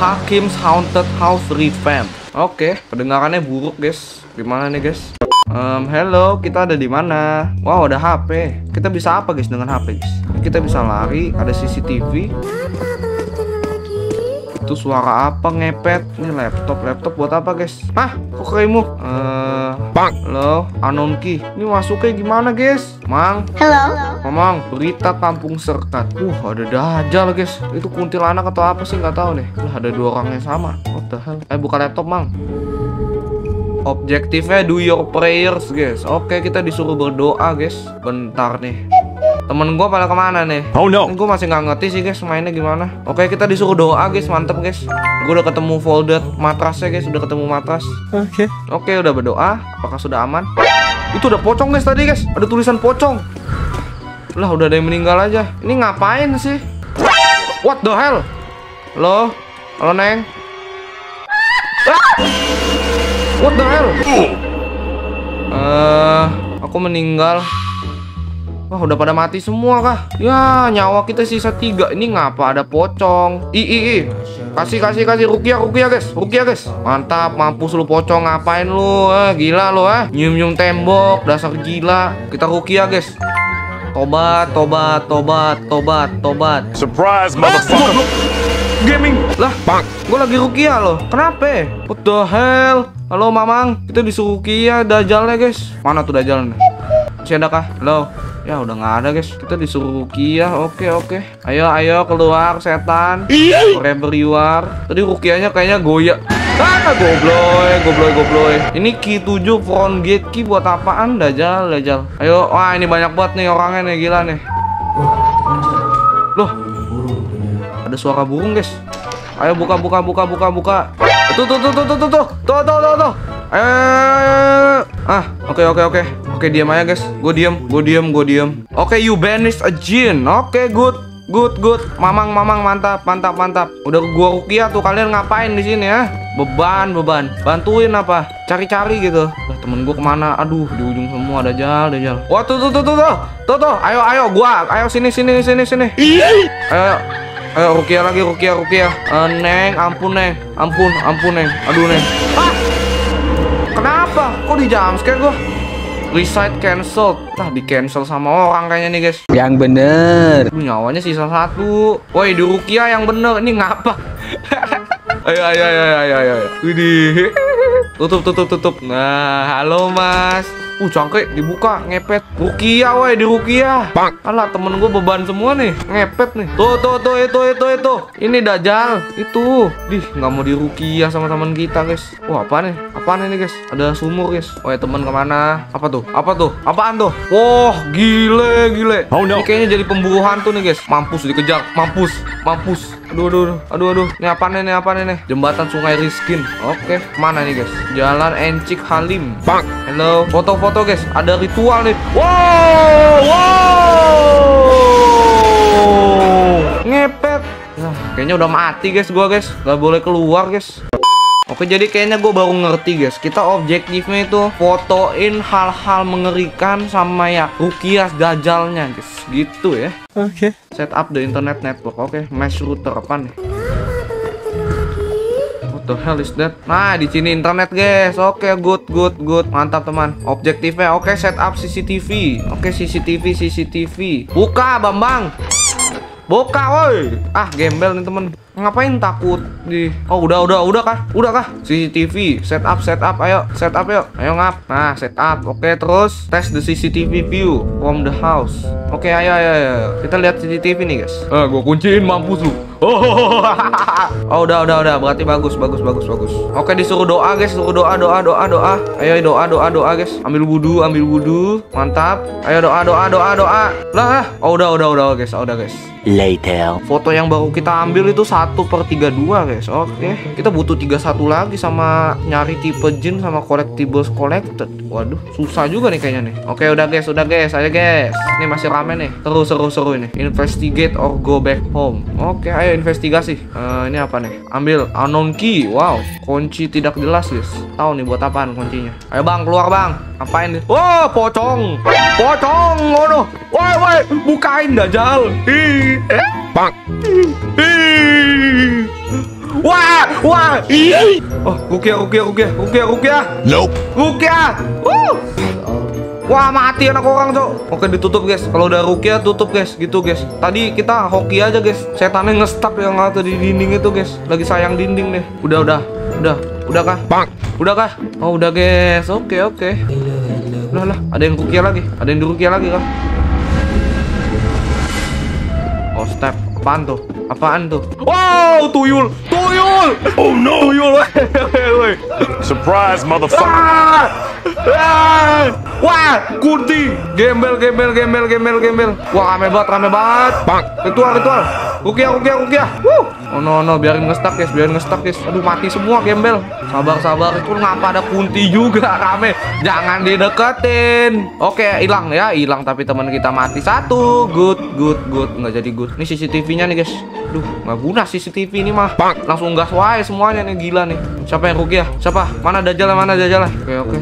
Hakim's Haunted House Revamp. Oke, kedengarannya buruk guys. Gimana nih guys? Um, hello, kita ada di mana? Wow, ada HP. Kita bisa apa guys dengan HP guys? Kita bisa lari, ada CCTV. Itu suara apa ngepet? Ini laptop, laptop buat apa guys? Hah? Kok kerimu? Eh, Bang. halo, Anon Ki. Ini masuknya gimana guys? Mang, Hello. Ngomong, berita kampung serkat. Uh, ada dajal guys. Itu kuntilanak atau apa sih nggak tahu nih. Lah ada dua orang yang sama. What the hell? Eh buka laptop mang. Objektifnya do your prayers guys. Oke kita disuruh berdoa guys. Bentar nih. Temen gua pada ke mana nih? Oh no. Gue masih nggak ngerti sih guys mainnya gimana. Oke kita disuruh doa guys, mantep guys. Gue udah ketemu folder matrasnya guys, udah ketemu matras. Oke. Oke udah berdoa, apakah sudah aman? Itu udah pocong guys tadi guys, ada tulisan pocong. Lah udah ada yang meninggal aja. Ini ngapain sih? What the hell? Halo? Halo Neng? Ah! What the hell? Eh, aku meninggal. Wah udah pada mati semua kah? Ya nyawa kita sisa tiga. Ini ngapa ada pocong? I i i. Kasih kasih kasih Rukia Rukia guys. Rukia guys. Mantap mampus lu pocong ngapain lu? Eh gila lu eh. Nyium nyium tembok dasar gila. Kita Rukia guys. Tobat tobat tobat tobat tobat. Surprise, motherfucker. Gaming lah. Bang. Gue lagi Rukia loh. Kenapa? What the hell? Halo Mamang, kita disuruh Rukia dajalnya guys. Mana tuh dajalnya? Masih ada kah? Halo. Ya udah nggak ada guys. Kita disuruh rukia ya. Oke oke. Ayo ayo keluar setan. forever you are Tadi rukianya kayaknya goyah. Sana gobloy, gobloy, gobloy. Ini Ki 7 front gate Ki buat apaan dajal, dajal. Ayo, wah ini banyak banget nih orangnya nih gila nih. Loh. Ada suara burung, guys. Ayo buka buka buka buka buka. Tuh tuh tuh tuh tuh tuh tuh. Tuh tuh tuh tuh. Ayo. ayo, ayo ayo. ah oke oke oke. Oke diam aja guys. Gue diem gue diem gue diem oke you banish a jin. Oke good good good. Mamang mamang mantap mantap mantap. Udah gua rukia tuh kalian ngapain di sini ya? Beban beban. Bantuin apa? Cari-cari gitu. Lah temen gua ke mana? Aduh di ujung semua ada jal ada jal wah tuh tuh tuh tuh tuh. Tuh tuh ayo ayo gua. Ayo sini sini sini sini. Ayo. Ayo Rukia lagi Rukia Rukia. Eh, Neng ampun Neng. Ampun ampun Neng. Aduh Neng. Ah Kenapa? Kok di jumpscare gua? Recite cancelled Nah di cancel sama orang kayaknya nih guys Yang bener. Nyawanya sisa satu Woi di Rukia yang bener Ini ngapa? ayo ayo ayo ayo ayo Widih Tutup tutup tutup Nah halo mas Uh cangkrik dibuka ngepet. Rukia woi di Rukia. Bang. Alah temen gue beban semua nih Ngepet nih. Tuh tuh tuh itu itu itu. Ini Dajjal Itu. Dih nggak mau di Rukia sama teman kita guys. Wah apa nih? Apaan ini guys? Ada sumur guys. Oh ya teman ke mana? Apa tuh? Apa tuh? Apaan tuh? Wah gile gile. Oh, no. Ini kayaknya jadi pemburu hantu nih guys. Mampus dikejar. Mampus Mampus Aduh aduh aduh aduh aduh. Ini apa nih ini apa nih Jembatan Sungai Riskin Oke Mana nih guys? Jalan Encik Halim. Bang. Halo, foto-foto guys, ada ritual nih. Wow, wow, ngepet. Nah, kayaknya udah mati guys, gua guys, gak boleh keluar guys. Oke, jadi kayaknya gue baru ngerti guys. Kita objektifnya itu fotoin hal-hal mengerikan sama ya Rukias gajalnya guys, gitu ya. Oke. Set up the internet network. Oke, mesh router apa nih? The hell is that? Nah, di sini internet, guys. Oke, good, good, good. Mantap, teman. Objektifnya oke, set up CCTV. Oke, CCTV, CCTV. Buka, Bambang. Buka, woi. Ah, gembel nih, temen. Ngapain takut di Oh, udah, udah, udah kah? Udah kah? CCTV, set up, set up. Ayo, set up yuk. Ayo ngap. Nah, set up. Oke, terus test the CCTV view from the house. Oke, ayo, ayo, ayo. Kita lihat CCTV nih, guys. Ah, gua kunciin mampus lu. Oh, oh, udah, udah, udah. Berarti bagus, bagus, bagus, bagus. Oke, disuruh doa, guys. Suruh doa, doa, doa, doa. Ayo doa, doa, doa, guys. Ambil wudhu, ambil wudhu. Mantap. Ayo doa, doa, doa, doa. Lah, oh, udah, udah, udah, guys. Udah, guys. Later. Foto yang baru kita ambil itu 1 per 32 guys. Oke. Kita butuh 31 lagi sama nyari tipe jin sama collectibles collected. Waduh susah juga nih kayaknya nih. Oke udah guys udah guys. Ayo guys. Ini masih rame nih. Seru seru seru ini. Investigate or go back home. Oke ayo investigasi. Eh, Ini apa nih? Ambil unknown key. Wow Kunci tidak jelas guys. Tahu nih buat apaan kuncinya. Ayo bang keluar bang. Ngapain nih? Wah pocong. Pocong Waduh Woi woi Bukain dajal. Ih, eh? Bang. Wah, wah. Oh, Rukia, Rukia, Rukia, Rukia, Rukia. Nope. Rukia. Uh. Wah mati anak orang cok Oke ditutup guys Kalau udah Rukia tutup guys Gitu guys Tadi kita hoki aja guys Setannya ngestak yang ada di dinding itu guys Lagi sayang dinding nih Udah udah Udah Udah kah? Bang. Udah kah? Oh udah guys Oke oke Udah lah Ada yang Rukia lagi Ada yang di Rukia lagi kah? Apaan tuh? Apaan tuh? Wow tuyul Tuyul Oh no Tuyul Surprise, motherfucker. Ah! Ah! Wah, kunti, gembel, gembel, gembel, gembel, gembel. Wah, rame banget, rame banget. Bang. Ritual, ritual. Rukia, rukia, rukia. Wuh. Oh no, no, biarin ngestak guys, biarin ngestak guys. Aduh, mati semua gembel. Sabar, sabar. Itu ngapa ada kunti juga rame. Jangan dideketin. Oke, hilang ya, hilang. Tapi teman kita mati satu. Good, good, good. Nggak jadi good. Ini CCTV-nya nih guys. Duh, nggak guna CCTV ini mah. Bang. Langsung gas wae semuanya nih gila nih. Siapa yang rugi ya? Siapa? Mana Dajjal? Mana Dajjal? Oke, oke.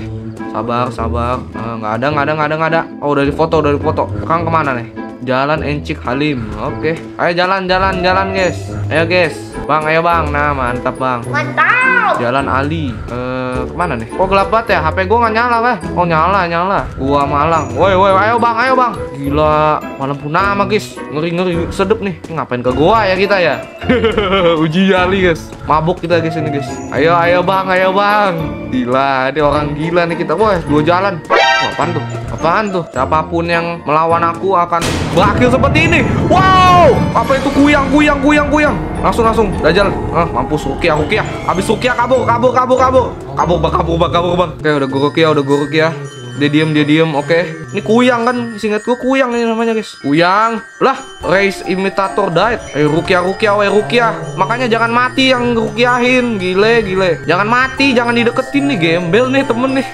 Sabar, sabar. Eh, nggak ada, nggak ada, nggak ada, nggak ada. Oh, udah difoto, udah difoto. Kang ke mana nih? Jalan Encik Halim. Oke. Ayo jalan, jalan, jalan, guys. Ayo, guys. Bang, ayo bang. Nah, mantap bang. Mantap. Jalan Ali. Eh, ke mana nih? Kok gelap banget ya? HP gua nggak nyala, kah? Oh, nyala, nyala. Gua malang. Woi, woi, ayo bang, ayo bang. Gila, malam punama, guys. Ngeri, ngeri, sedep nih. Ngapain ke gua ya kita ya? Uji nyali, guys. Mabuk kita guys ini, guys. Ayo, ayo bang, ayo bang. Gila, ini orang gila nih kita. Woi, dua jalan. Apaan tuh? Apaan tuh? Siapa pun yang melawan aku akan berakhir seperti ini. Wow! Apa itu kuyang, kuyang, kuyang, kuyang? Langsung, langsung. Dajjal. Ah, mampus Rukia, Rukia. Habis Rukia kabur, kabur, kabur, kabur. Kabur, bang, kabur, bang, kabur, bang. Oke, udah gue Rukia, udah gue Rukia. Dia diem, dia diem, oke. Ini kuyang kan, singkat gue kuyang ini namanya guys. Kuyang, lah, race imitator died. Eh, Rukia, Rukia, weh Rukia. Makanya jangan mati yang Rukiahin, gile, gile. Jangan mati, jangan dideketin nih, gembel nih temen nih.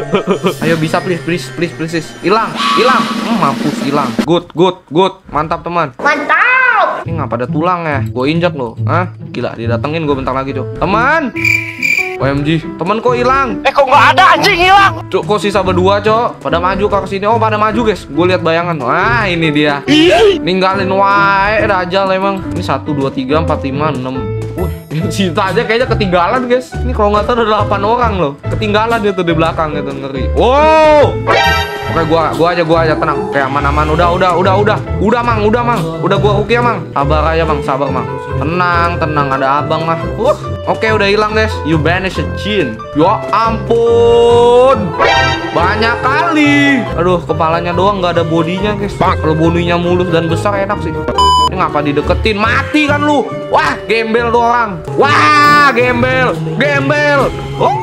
Ayo bisa please, please, please, please. Hilang, hilang. Hmm, mampus hilang. Good, good, good. Mantap teman. Mantap. Ini ngapa ada tulang ya? Gue injak loh. Hah? Gila, didatengin gue bentar lagi, Cok. Teman. OMG, temen kok hilang? Eh kok nggak ada anjing hilang? Cok, kok sisa berdua, Cok? Pada maju ke sini. Oh, pada maju, guys. Gue lihat bayangan. Wah, ini dia. Ninggalin wae Rajal emang. Ini 1 2 3 4 5 6. Wih, cinta aja kayaknya ketinggalan, guys. Ini kalau nggak tahu ada 8 orang loh. Ketinggalan dia tuh di belakang itu ngeri. Wow! Oke, gua gua aja gua aja tenang. Kayak aman-aman. Udah, udah, udah, udah. Udah, Mang, udah, Mang. Udah gua oke, Mang. Sabar aja, Mang. Sabar, Mang. Tenang, tenang. Ada abang mah. Uh. Oke, udah hilang, guys. You banish a jin. Ya ampun. Banyak kali. Aduh, kepalanya doang nggak ada bodinya, guys. Kalau bodinya mulus dan besar enak sih. Ini ngapa dideketin? Mati kan lu? Wah, gembel tuh orang. Wah, gembel, gembel. Oh,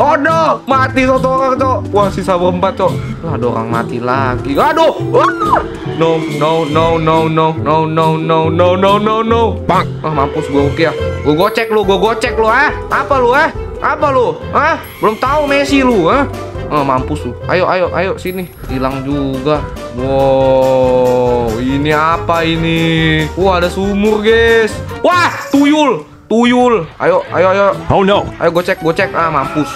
oh no, mati satu orang cok. Wah, sisa berempat cok. Lah, ada orang mati lagi. Aduh. No, no, no, no, no, no, no, no, no, no, no, no. Bang, ah mampus gue oke ya. Gue gocek lu, gue gocek lu, ah. Apa lu, ah? Apa lu? Ah? Belum tahu Messi lu, ah? Oh, mampus lu. Ayo, ayo, ayo sini. Hilang juga. Wow, ini apa ini? Wah, ada sumur, guys. Wah, tuyul. Tuyul. Ayo, ayo, ayo. Oh no. Ayo gocek, gocek. Ah, mampus.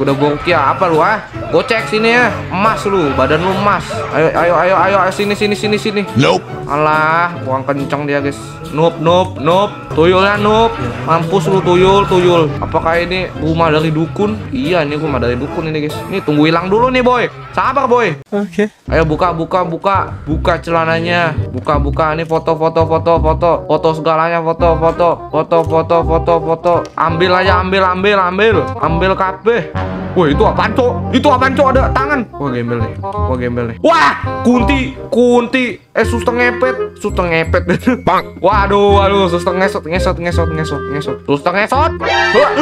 Udah gua ya apa lu ah? Gocek sini ya. Emas lu, badan lu emas. Ayo, ayo, ayo, ayo, ayo sini, sini, sini, sini. Nope. Alah, kurang kenceng dia, guys. Noob, noob, noob. Tuyulnya noob. Mampus lu tuyul, tuyul. Apakah ini rumah dari dukun? Iya, ini rumah dari dukun ini, guys. Ini tunggu hilang dulu nih, boy. Sabar, boy. Oke. Ayo buka, buka, buka. Buka celananya. Buka, buka. Ini foto, foto, foto, foto. Foto segalanya, foto, foto. Foto, foto, foto, foto. Ambil aja, ambil, ambil, ambil. Ambil kabeh. Wah, itu apaan, Cok? Itu apaan, Cok? Ada tangan. Wah, gembel nih. Wah, gembel nih. Wah, kunti, kunti. Eh, suster ngepet, suster ngepet. Bang. Waduh, waduh, suster ngesot, ngesot, ngesot, ngesot, ngesot. Suster ngesot.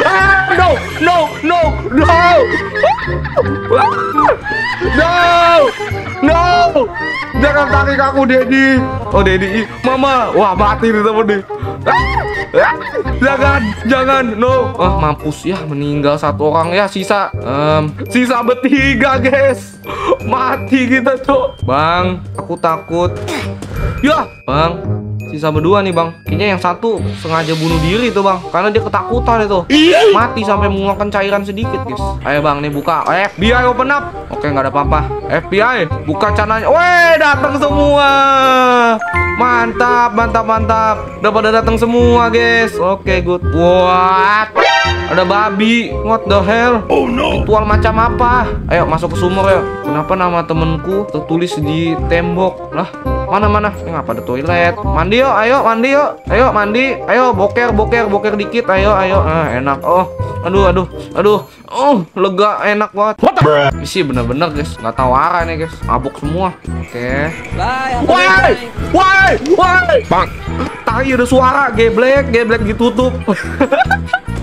Ah, no, no, no, no. No, no. Jangan tarik aku, Dedi. Oh, Dedi. Mama. Wah, mati nih temen nih. Jangan, jangan, no. Ah, mampus ya, meninggal satu orang ya, sisa, em, sisa bertiga, guys. Mati kita, cok. Bang, aku takut. Ya, bang. Sisa berdua nih bang. Kayaknya yang satu sengaja bunuh diri tuh bang. Karena dia ketakutan itu. Mati sampai mengeluarkan cairan sedikit guys. Ayo bang nih buka. FBI open up. Oke nggak ada apa-apa. FBI buka cananya. Weh datang semua. Mantap mantap mantap. Udah pada datang semua guys. Oke good. What? Ada babi. What the hell? Oh no. Ritual macam apa? Ayo masuk ke sumur ya. Kenapa nama temenku tertulis di tembok? Lah, mana mana? Ini ngapa ada toilet? Mandi yuk, ayo mandi yuk. Ayo mandi. Ayo boker boker boker dikit. Ayo ayo. Ah, enak. Oh. Aduh aduh aduh. Oh, lega enak banget. Isi bener-bener guys. Nggak tahu arah nih guys. Mabuk semua. Oke. Woi! Woi! Woi! Bang. Tai ada suara. Geblek, geblek ditutup.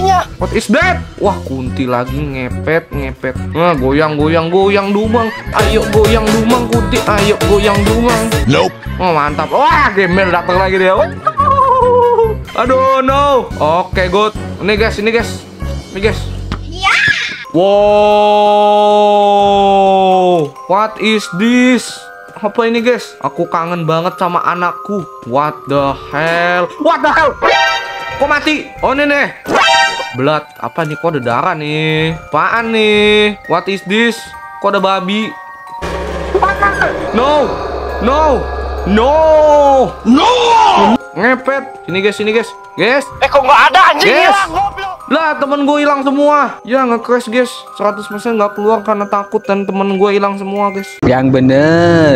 Apinya? What is that? Wah, kunti lagi ngepet, ngepet. Nah, goyang, goyang, goyang dumang. Ayo goyang dumang kunti. Ayo goyang dumang. Nope. Oh, mantap. Wah, gamer datang lagi dia. Aduh, no. Oke, good. Ini guys, ini guys. Ini guys. Wow. What is this? Apa ini guys? Aku kangen banget sama anakku. What the hell? What the hell? Kok mati? Oh ini nih. Blood. Apa nih? Kok ada darah nih? Apaan nih? What is this? Kok ada babi? No. No. No. No. Ngepet. Sini guys, sini guys. Guys. Eh, kok nggak ada anjing hilang, goblok? Lah temen gue hilang semua Ya nge-crash guys 100% nggak keluar karena takut Dan temen gue hilang semua guys Yang bener.